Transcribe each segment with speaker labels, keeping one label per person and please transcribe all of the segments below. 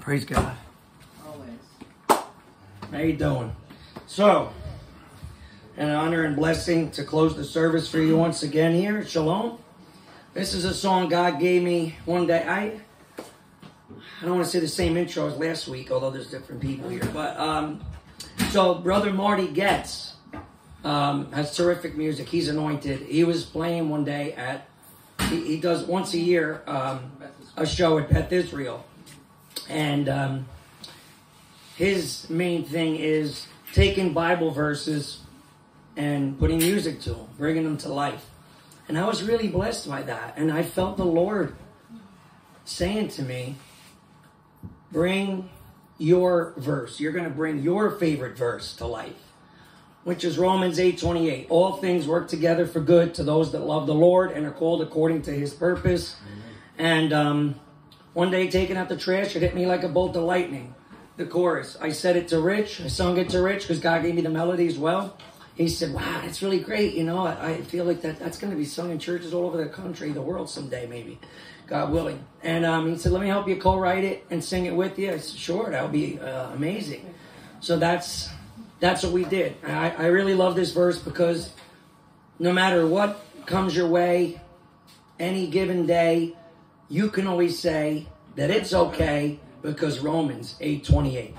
Speaker 1: Praise God.
Speaker 2: Always.
Speaker 1: How you doing? So, an honor and blessing to close the service for you once again here. Shalom. This is a song God gave me one day. I I don't want to say the same intro as last week, although there's different people here. But um, so brother Marty Goetz um, has terrific music. He's anointed. He was playing one day at he, he does once a year um, a show at Beth Israel, and um, his main thing is taking Bible verses and putting music to them, bringing them to life. And I was really blessed by that. And I felt the Lord saying to me, bring your verse. You're going to bring your favorite verse to life, which is Romans 8:28. All things work together for good to those that love the Lord and are called according to his purpose. And um, one day taking out the trash, it hit me like a bolt of lightning. The chorus. I said it to Rich. I sung it to Rich because God gave me the melody as well. He said, "Wow, that's really great. You know, I, I feel like that that's going to be sung in churches all over the country, the world someday, maybe, God willing." And um, he said, "Let me help you co-write it and sing it with you." I said, "Sure, that would be uh, amazing." So that's that's what we did. I, I really love this verse because no matter what comes your way, any given day, you can always say that it's okay because Romans eight twenty eight.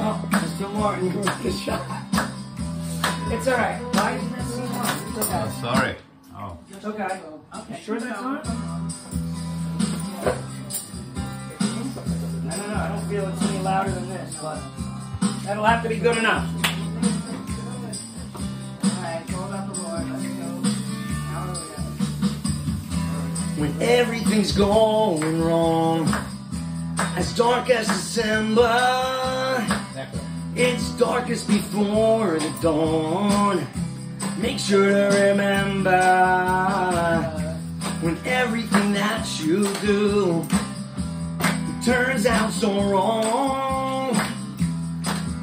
Speaker 1: Oh, Mr. Martin, the shot. It's all right. Why
Speaker 3: Oh.
Speaker 1: It's okay.
Speaker 2: Okay.
Speaker 1: Sure that's on? I don't know. I don't feel it's any louder than this, but that'll have to be good enough.
Speaker 2: Alright, hold up the Lord. Let's go. Hallelujah.
Speaker 1: When everything's going wrong, as dark as December, it's darkest before the dawn. Make sure to remember when everything that you do turns out so wrong.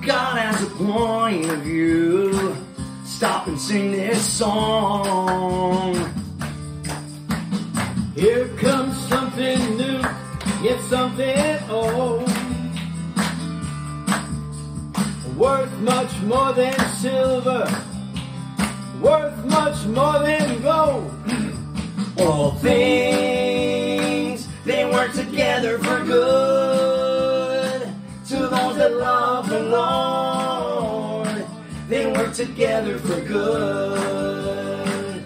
Speaker 1: God has a point of view. Stop and sing this song.
Speaker 4: Here comes something new, yet something old. Worth much more than silver, worth much more than gold.
Speaker 1: All things, they work together for good. To those that love the Lord, they work together for good.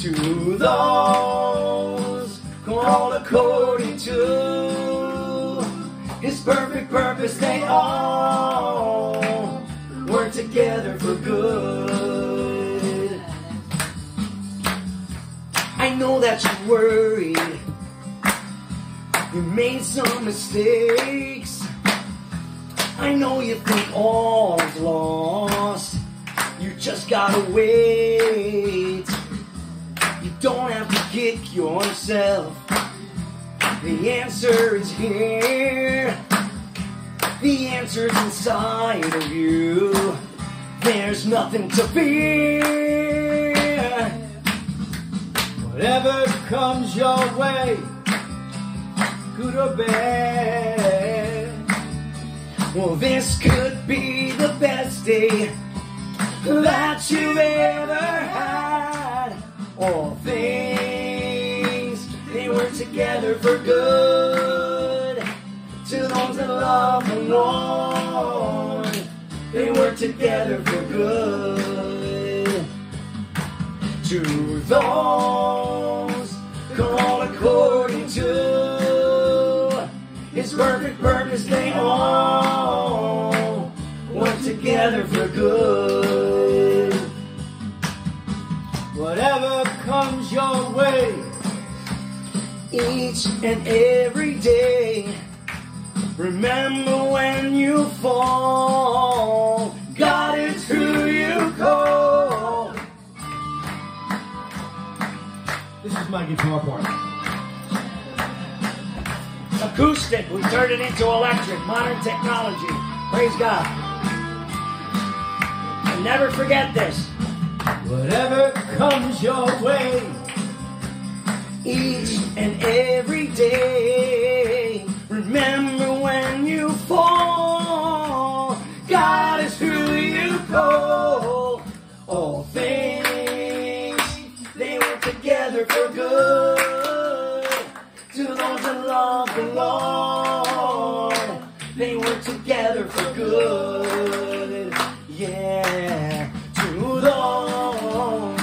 Speaker 1: To those called according to His perfect purpose, they all work together for good. Know that you're worried. You made some mistakes. I know you think all is lost. You just gotta wait. You don't have to kick yourself. The answer is here. The answer's inside of you. There's nothing to fear.
Speaker 4: Whatever comes your way, good or bad.
Speaker 1: Well, this could be the best day that you've ever had. All things, they work together for good. To those that love the Lord, they work together for good. To those called according to His perfect purpose, they all work together for good.
Speaker 4: Whatever comes your way,
Speaker 1: each and every day. Remember when you fall,
Speaker 4: this is my guitar part.
Speaker 1: Acoustic. We turned it into electric. Modern technology. Praise God. And never forget this.
Speaker 4: Whatever comes your way,
Speaker 1: each and every day. Remember when you fall, God is who you call. Together for good. To those that love the Lord, they work together for good. Yeah, to those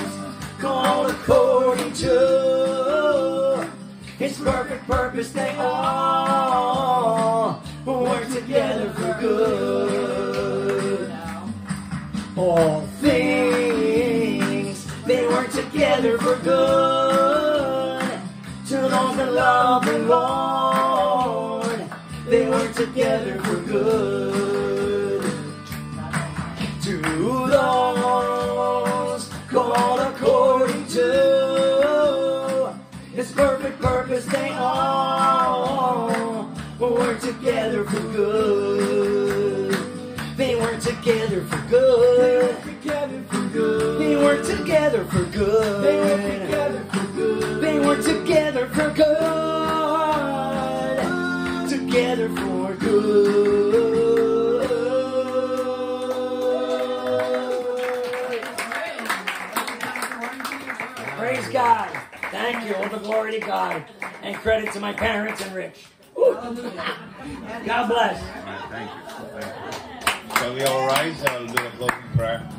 Speaker 1: called according to His perfect purpose, they all work together for good. All things they work together for good. Those that love the Lord, they work together for good to those called according to His perfect purpose. They all work together for good. They work together for good.
Speaker 4: together for good.
Speaker 1: They work together for good. Praise God. Thank you. All the glory to God. And credit to my parents and Rich. God bless.
Speaker 3: Thank you. Thank you. Shall we all rise? I'll do a closing prayer.